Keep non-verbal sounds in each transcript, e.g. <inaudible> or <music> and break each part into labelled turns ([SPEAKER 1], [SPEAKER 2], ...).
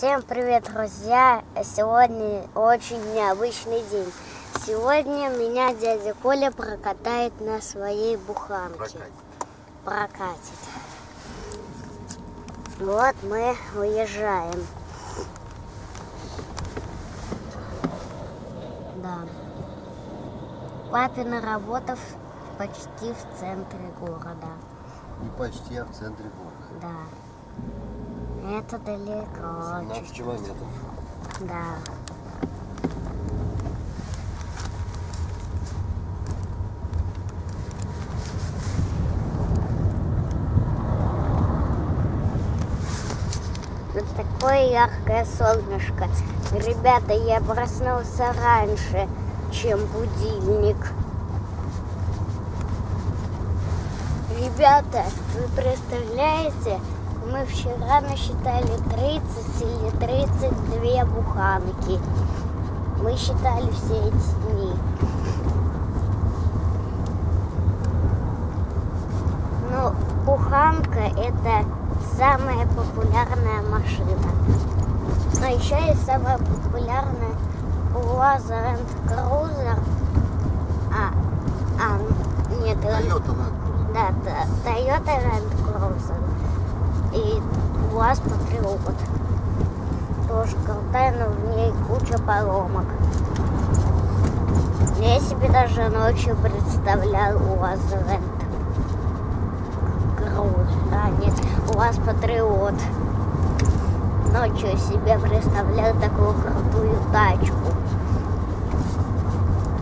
[SPEAKER 1] Всем привет, друзья! Сегодня очень необычный день. Сегодня меня дядя Коля прокатает на своей буханке.
[SPEAKER 2] Прокатит.
[SPEAKER 1] Прокатит. Вот мы уезжаем. Да. Папина работа почти в центре города.
[SPEAKER 2] Не почти, а в центре города.
[SPEAKER 1] Да. Это далеко.
[SPEAKER 2] 17
[SPEAKER 1] чуть-чуть.
[SPEAKER 2] километров.
[SPEAKER 1] Да. Тут такое яркое солнышко. Ребята, я проснулся раньше, чем будильник. Ребята, вы представляете, мы вчера насчитали 30 или 32 буханки. Мы считали все эти дни. Ну, буханка это самая популярная машина. Но еще есть самая популярная УАЗ Land Cruiser. А, а, нет,
[SPEAKER 2] Toyota Land Cruiser.
[SPEAKER 1] да, Т- Toyota Land Cruiser и УАЗ Патриот. Тоже крутая, но в ней куча поломок. Я себе даже ночью представлял УАЗ Land Cruiser. А, нет, УАЗ Патриот. Ночью себе представлял такую крутую тачку,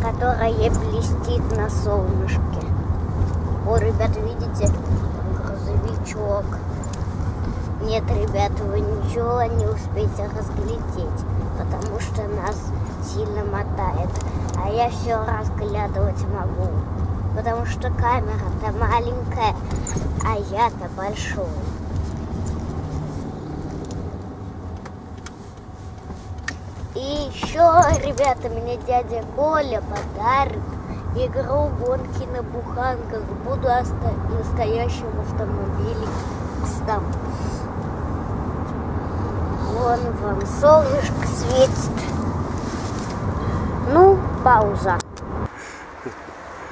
[SPEAKER 1] которая блестит на солнышке. О, ребят, видите, грузовичок. Нет, ребят, вы ничего не успеете разглядеть, потому что нас сильно мотает. А я все разглядывать могу, потому что камера-то маленькая, а я-то большой. И еще, ребята, мне дядя Коля подарит игру гонки на буханках. Буду настоящим автомобилистом. Вон вам солнышко светит. Ну, пауза.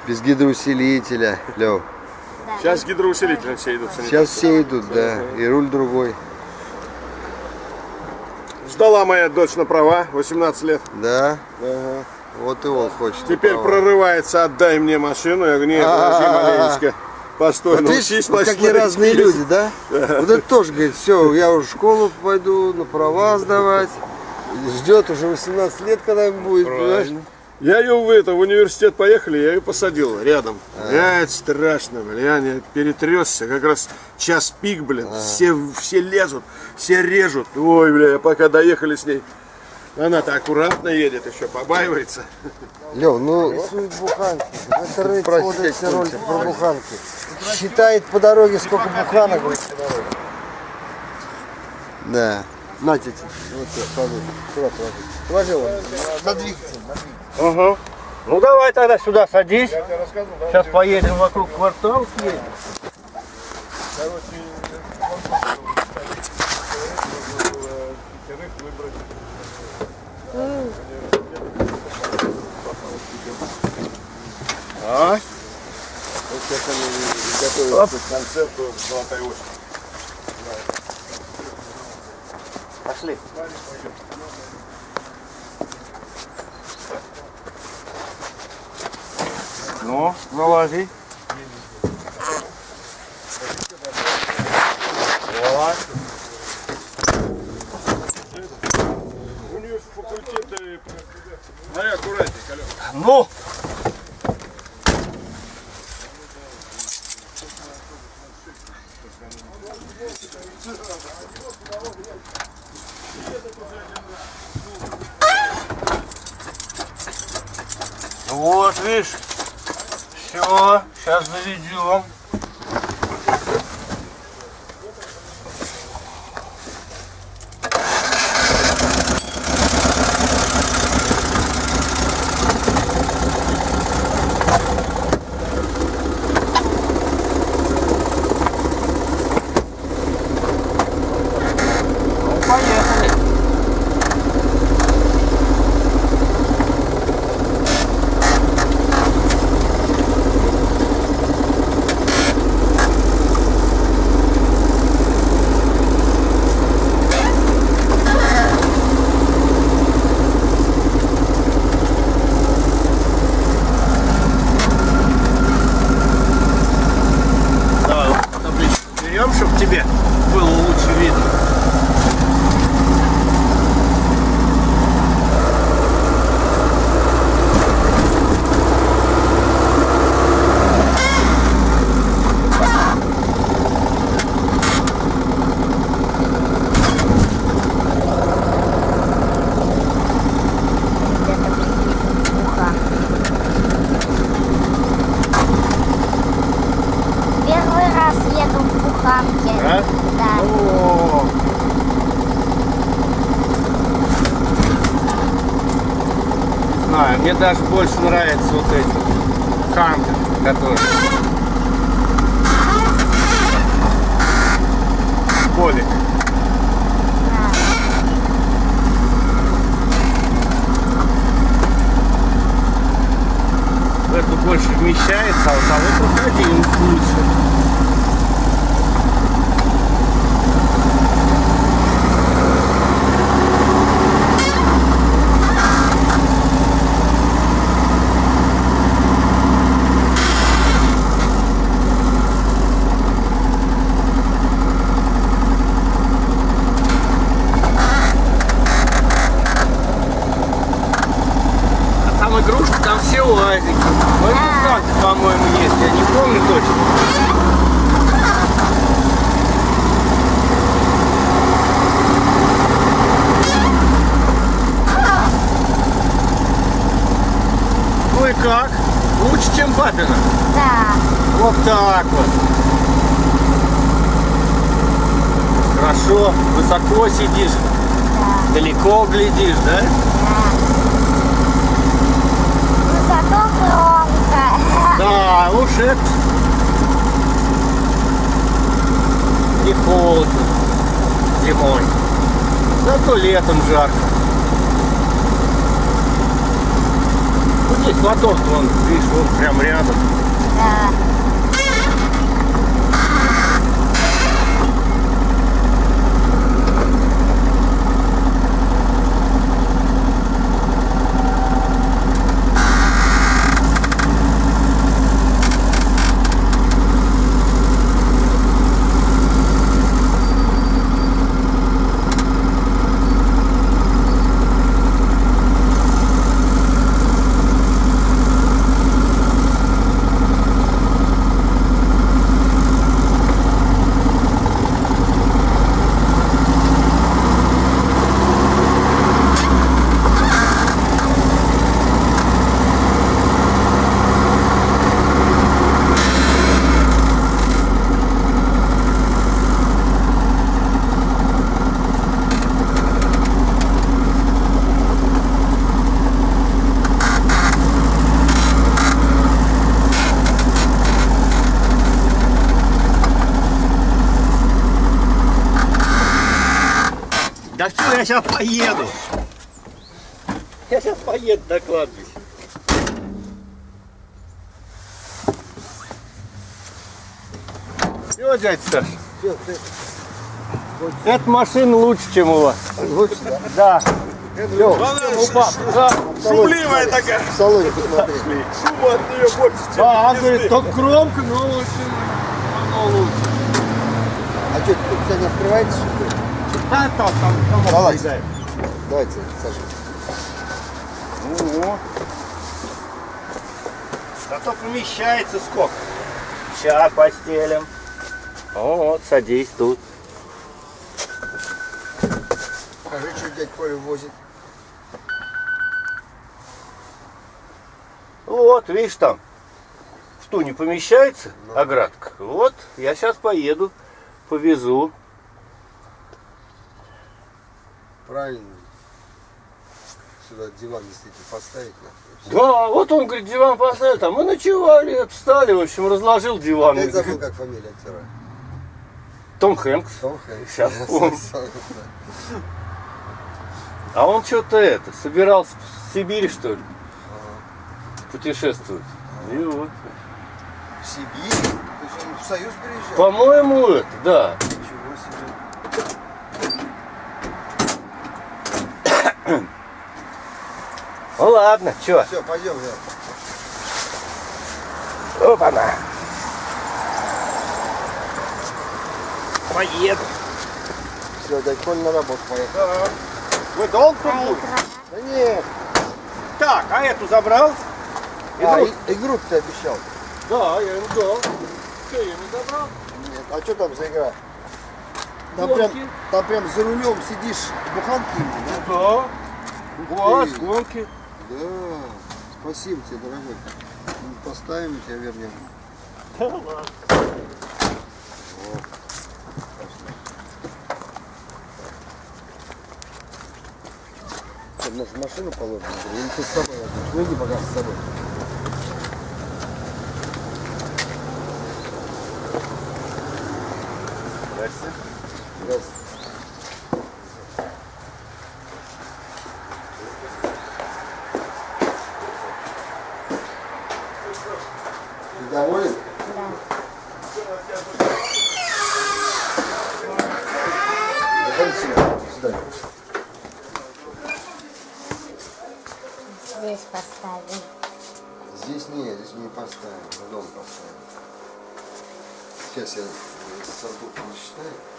[SPEAKER 2] Без гидроусилителя, Лев.
[SPEAKER 1] Да.
[SPEAKER 3] Сейчас гидроусилители все идут.
[SPEAKER 2] Сейчас все идут, да. И руль другой.
[SPEAKER 3] Сдала моя дочь на права, 18 лет.
[SPEAKER 2] Да. Вот и он хочет.
[SPEAKER 3] Теперь
[SPEAKER 2] права.
[SPEAKER 3] прорывается, отдай мне машину. Я говорю, нет, подожди <laughs> маленечко. Постой,
[SPEAKER 2] Вот видишь,
[SPEAKER 3] научись
[SPEAKER 2] вот какие
[SPEAKER 3] смотреть
[SPEAKER 2] разные люди, да? <laughs> Вот это тоже говорит, все, я уже в школу пойду, на права сдавать. Ждет уже 18 лет, когда ему будет?
[SPEAKER 3] Правильно. Я ее в, это, в университет поехали, я ее посадил рядом.
[SPEAKER 2] А.
[SPEAKER 3] Это страшно, блин, я перетресся, как раз час пик, блин,
[SPEAKER 2] А.
[SPEAKER 3] все, все лезут, все режут. Ой, бля, пока доехали с ней. Она-то аккуратно едет, еще побаивается.
[SPEAKER 2] Лев, ну... Рисует буханки. В интернете смотрит все ролики про буханки. Считает по дороге, сколько буханок будет по дороге. Да. На, тетя. Вот сюда, положи. Сюда положи. Положи его. На двигатель.
[SPEAKER 4] Ага. Ну давай тогда сюда садись. Сейчас поедем вокруг квартала съедем.
[SPEAKER 3] А? Вот сейчас они готовятся к концерту «Золотая осень».
[SPEAKER 4] Пошли. Ну, вылази. Вот.
[SPEAKER 3] У нее факультет... Смотри, аккуратнее, Алёна.
[SPEAKER 4] Ну. Вот, видишь, все, сейчас заведем. Знаю, мне даже больше нравятся вот эти канты, которые Колик. В эту больше вмещается, а вот а в эту один лучше. А там игрушки, там все уазики. Ну, это танки, по-моему, есть, я точно. Ну и как? Лучше, чем папина?
[SPEAKER 1] Да.
[SPEAKER 4] Вот так вот. Хорошо, высоко сидишь, далеко глядишь, да?
[SPEAKER 1] Зато громко.
[SPEAKER 4] Да, уж это не холодно зимой. Зато летом жарко. Вот здесь мотор, вон, видишь, вон прям рядом.
[SPEAKER 1] Да.
[SPEAKER 4] Я сейчас поеду. Я сейчас поеду до кладбища. Все, дядя Саш,
[SPEAKER 2] Все, ты
[SPEAKER 4] эта машина лучше, чем у вас.
[SPEAKER 2] лучше, да?
[SPEAKER 4] Да.
[SPEAKER 3] Она шумливая такая.
[SPEAKER 2] В салоне посмотри.
[SPEAKER 3] Шума от нее больше, чем
[SPEAKER 4] Да, он говорит, только громко, но очень оно лучше.
[SPEAKER 2] А что, тут кто не открывается, что ли?
[SPEAKER 4] А, там, там, там
[SPEAKER 2] Давай.
[SPEAKER 4] обрезает.
[SPEAKER 2] Давайте, Саша.
[SPEAKER 4] Ну, зато помещается сколько. Сейчас постелим. Вот, садись тут.
[SPEAKER 2] Покажи, что дядь Коля возит.
[SPEAKER 4] Вот, видишь там, в ту не помещается оградка. Вот, я сейчас поеду, повезу.
[SPEAKER 2] Правильно. Сюда диван действительно поставить надо.
[SPEAKER 4] Да, вот он, говорит, диван поставил, там мы ночевали, встали, в общем, разложил диван.
[SPEAKER 2] Я забыл, как фамилия актера.
[SPEAKER 4] Том Хэнкс.
[SPEAKER 2] Том Хэнкс.
[SPEAKER 4] Сейчас. <laughs> А он что-то это, собирался в Сибирь, что ли, путешествовать. И вот.
[SPEAKER 2] В Сибирь? То есть он в Союз приезжал?
[SPEAKER 4] По-моему, это, да.
[SPEAKER 2] Ничего себе.
[SPEAKER 4] Ну ладно, что?
[SPEAKER 2] Все, пойдем, да.
[SPEAKER 4] Опа-на. Поеду.
[SPEAKER 2] Все, дядь Коля на работу поехал.
[SPEAKER 4] Вы долго тут
[SPEAKER 1] А
[SPEAKER 4] будете?
[SPEAKER 2] Да нет.
[SPEAKER 4] Так, а эту забрал?
[SPEAKER 2] А,
[SPEAKER 4] Игру?
[SPEAKER 2] и- игру ты обещал.
[SPEAKER 4] Да, я ему дал. Что, я не забрал?
[SPEAKER 2] Нет. А что там за игра? Там
[SPEAKER 4] Гонки.
[SPEAKER 2] прям, там прям за рулем сидишь, буханки именно, да?
[SPEAKER 4] Да.
[SPEAKER 2] Ух
[SPEAKER 4] гонки.
[SPEAKER 2] Да. Спасибо тебе, дорогой. Поставим и тебя вернем.
[SPEAKER 4] Да ладно.
[SPEAKER 2] что, может, машину положим? Или ты с собой возьмешь? Ну иди пока с собой.
[SPEAKER 3] Здрасте.
[SPEAKER 2] Здравствуйте. Доволен?
[SPEAKER 1] Да.
[SPEAKER 2] Заходи сюда. Сюда.
[SPEAKER 1] Здесь поставим.
[SPEAKER 2] Здесь нет, здесь не поставим, на дом поставим. Сейчас я сорту посчитаю. Ну,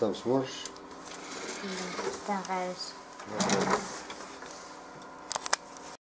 [SPEAKER 2] Zelfs
[SPEAKER 1] worst.
[SPEAKER 2] Ja,